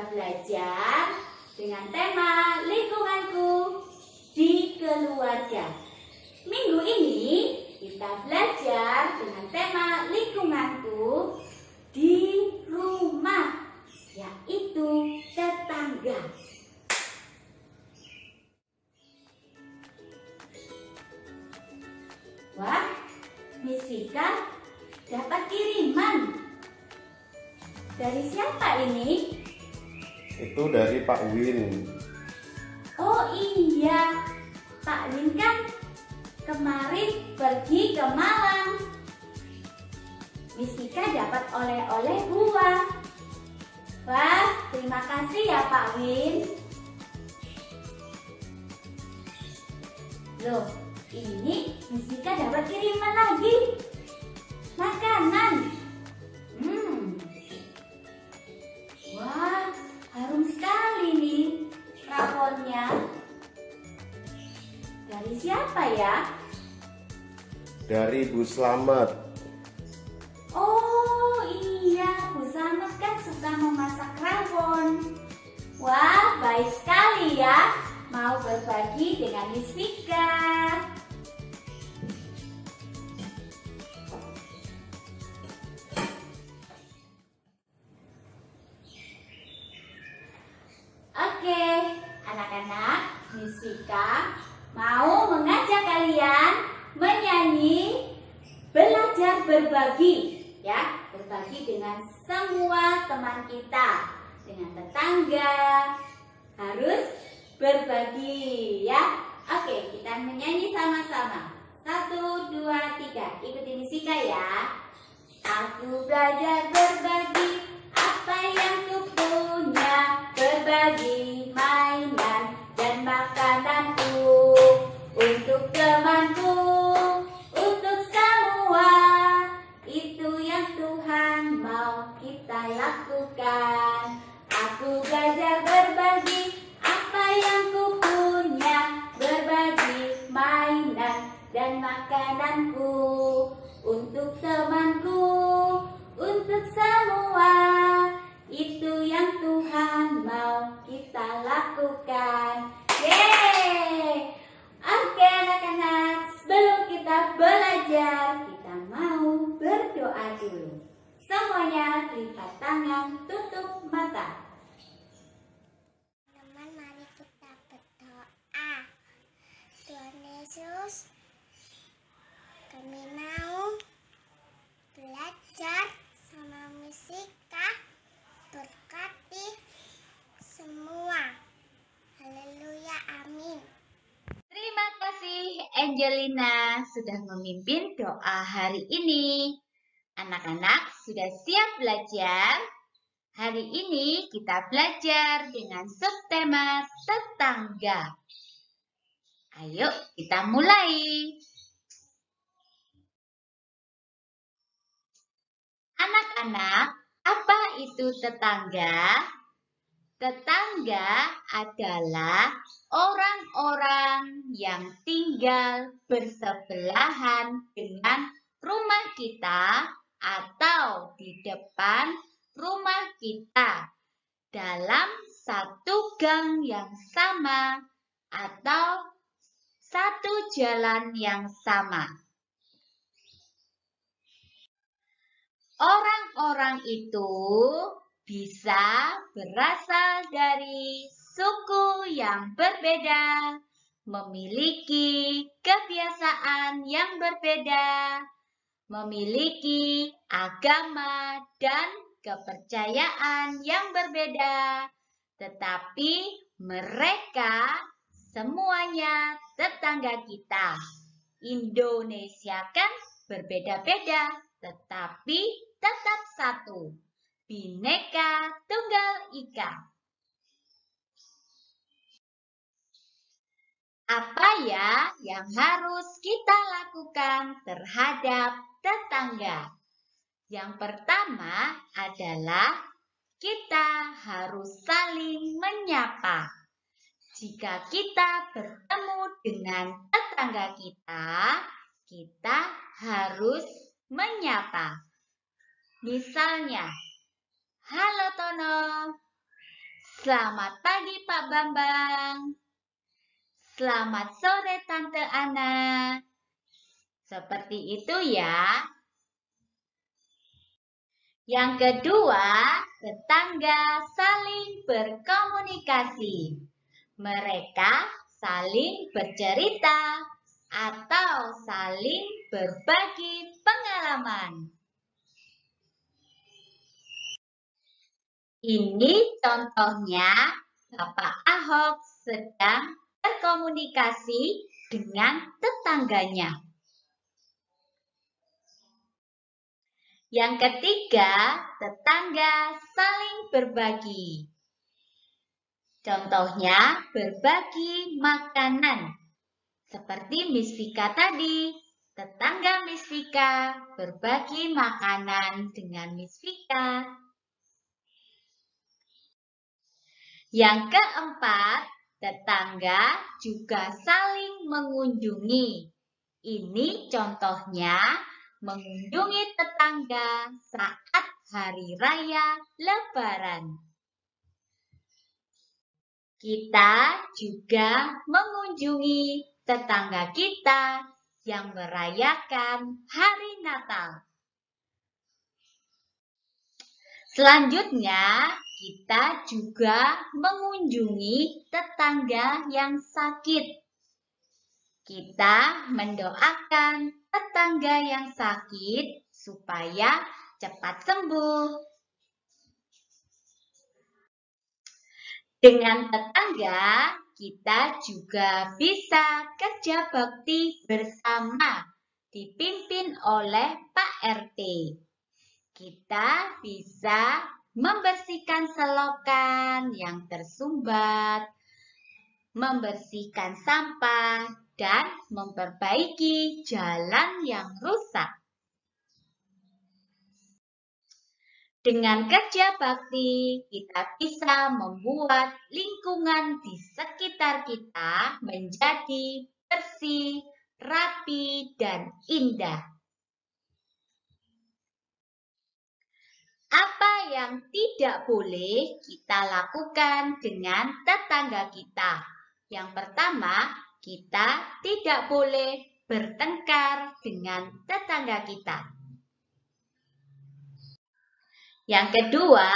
sudah belajar dengan tema lingkunganku di keluarga. Minggu ini kita belajar dengan tema lingkunganku di rumah, yaitu tetangga. Wah, Miss Vika dapat kiriman. Dari siapa ini? Itu dari Pak Win. Oh iya, Pak Win kan kemarin pergi ke Malang. Miss Vika dapat oleh-oleh buah. Wah, terima kasih ya Pak Win. Loh, ini Miss Vika dapat kiriman lagi. Makanan. Ya? Dari Bu Slamet. Oh iya, Bu Slamet kan suka memasak rawon. Wah, baik sekali ya. Mau berbagi dengan Miss Vika. Berbagi ya, berbagi dengan semua teman kita, dengan tetangga. Harus berbagi ya. Oke, kita menyanyi sama-sama. Satu, dua, tiga. Ikuti Miss Vika ya. Aku belajar berbagi makananku Untuk temanku, untuk semua. Itu yang Tuhan mau kita lakukan. Yeay! Oke anak-anak Sebelum kita belajar Kita mau berdoa dulu. Semuanya lipat tangan, tutup mata. Teman, mari kita berdoa. Tuhan Yesus, kami mau belajar sama Misika berkati semua. Haleluya, amin. Terima kasih Angelina sudah memimpin doa hari ini. Anak-anak sudah siap belajar? Hari ini kita belajar dengan subtema tetangga. Ayo kita mulai. Anak-anak, apa itu tetangga? Tetangga adalah orang-orang yang tinggal bersebelahan dengan rumah kita atau di depan rumah kita dalam satu gang yang sama atau satu jalan yang sama. Orang-orang itu bisa berasal dari suku yang berbeda, memiliki kebiasaan yang berbeda, memiliki agama dan kepercayaan yang berbeda, tetapi mereka semuanya tetangga kita. Indonesia kan berbeda-beda, tetapi tetap satu. Bineka Tunggal Ika. Apa ya yang harus kita lakukan terhadap tetangga? Yang pertama adalah kita harus saling menyapa. Jika kita bertemu dengan tetangga kita, kita harus menyapa. Misalnya, Halo Tono, selamat pagi Pak Bambang, selamat sore Tante Ana. Seperti itu ya. Yang kedua, tetangga saling berkomunikasi. Mereka saling bercerita atau saling berbagi pengalaman. Ini contohnya Bapak Ahok sedang berkomunikasi dengan tetangganya. Yang ketiga, tetangga saling berbagi. Contohnya, berbagi makanan. Seperti Miss Vika tadi, tetangga Miss Vika berbagi makanan dengan Miss Vika. Yang keempat, tetangga juga saling mengunjungi. Ini contohnya mengunjungi tetangga saat hari raya Lebaran. Kita juga mengunjungi tetangga kita yang merayakan hari Natal. Selanjutnya, kita juga mengunjungi tetangga yang sakit. Kita mendoakan tetangga yang sakit supaya cepat sembuh. Dengan tetangga, kita juga bisa kerja bakti bersama dipimpin oleh Pak RT. Kita bisa membersihkan selokan yang tersumbat, membersihkan sampah, dan memperbaiki jalan yang rusak. Dengan kerja bakti, kita bisa membuat lingkungan di sekitar kita menjadi bersih, rapi, dan indah. Apa yang tidak boleh kita lakukan dengan tetangga kita? Yang pertama, kita tidak boleh bertengkar dengan tetangga kita. Yang kedua,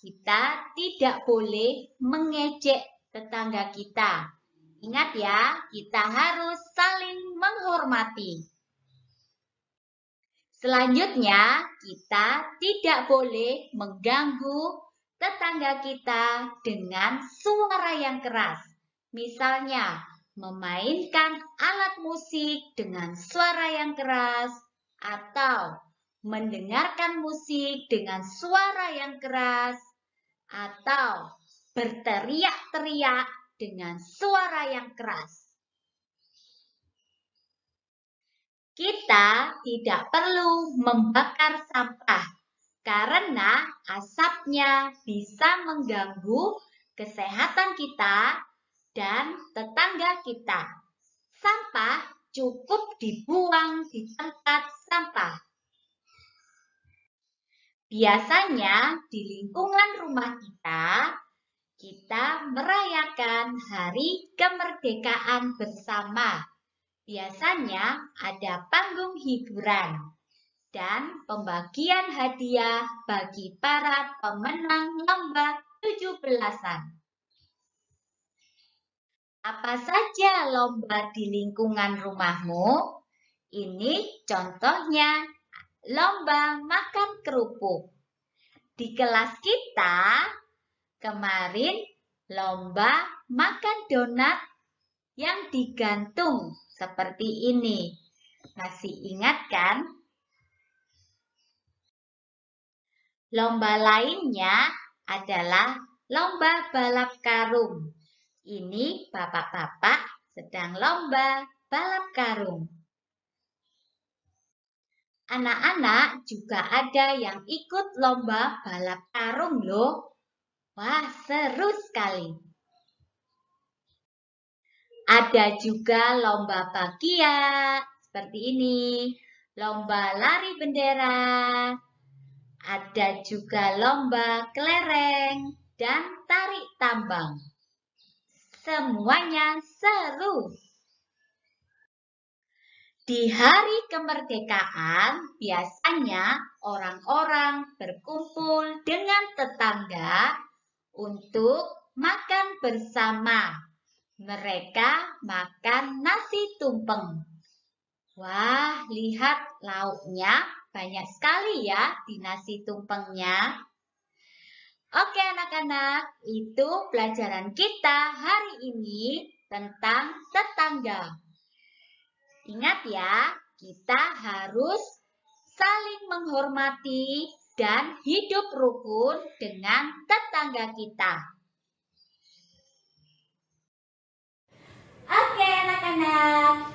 kita tidak boleh mengejek tetangga kita. Ingat ya, kita harus saling menghormati. Selanjutnya, kita tidak boleh mengganggu tetangga kita dengan suara yang keras. Misalnya, memainkan alat musik dengan suara yang keras atau mendengarkan musik dengan suara yang keras atau berteriak-teriak dengan suara yang keras. Kita tidak perlu membakar sampah karena asapnya bisa mengganggu kesehatan kita dan tetangga kita. Sampah cukup dibuang di tempat sampah. Biasanya di lingkungan rumah kita, kita merayakan hari kemerdekaan bersama. Biasanya ada panggung hiburan dan pembagian hadiah bagi para pemenang lomba 17-an. Apa saja lomba di lingkungan rumahmu? Ini contohnya lomba makan kerupuk. Di kelas kita kemarin lomba makan donat yang digantung seperti ini. Masih ingat kan? Lomba lainnya adalah lomba balap karung. Ini bapak-bapak sedang lomba balap karung. Anak-anak juga ada yang ikut lomba balap karung loh. Wah, seru sekali. Ada juga lomba bakia, seperti ini. Lomba lari bendera, ada juga lomba kelereng dan tarik tambang. Semuanya seru. Di hari kemerdekaan, biasanya orang-orang berkumpul dengan tetangga untuk makan bersama. Mereka makan nasi tumpeng. Wah, lihat lauknya banyak sekali ya di nasi tumpengnya. Oke anak-anak, itu pelajaran kita hari ini tentang tetangga. Ingat ya, kita harus saling menghormati dan hidup rukun dengan tetangga kita. Oke anak-anak,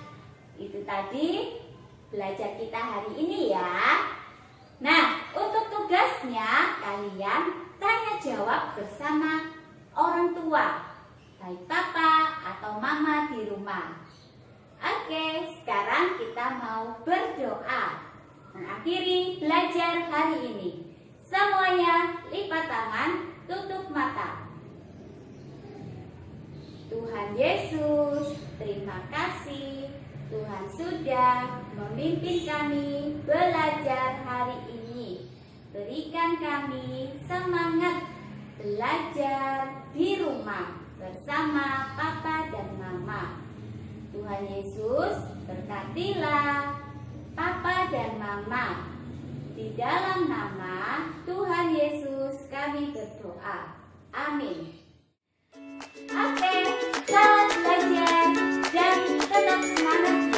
itu tadi belajar kita hari ini ya. Nah, untuk tugasnya kalian tanya jawab bersama orang tua, baik papa atau mama di rumah. Oke, sekarang kita mau berdoa mengakhiri belajar hari ini. Semuanya lipat tangan, tutup mata. Tuhan Yesus, terima kasih Tuhan sudah memimpin kami belajar hari ini. Berikan kami semangat belajar di rumah bersama Papa dan Mama. Tuhan Yesus berkatilah Papa dan Mama. Di dalam nama Tuhan Yesus kami berdoa. Amin. of Smanak